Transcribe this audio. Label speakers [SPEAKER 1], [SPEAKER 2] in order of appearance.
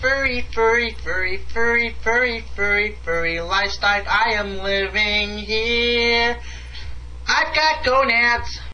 [SPEAKER 1] furry, furry, furry, furry, furry, furry, furry lifestyle I am living here. I've got gonads.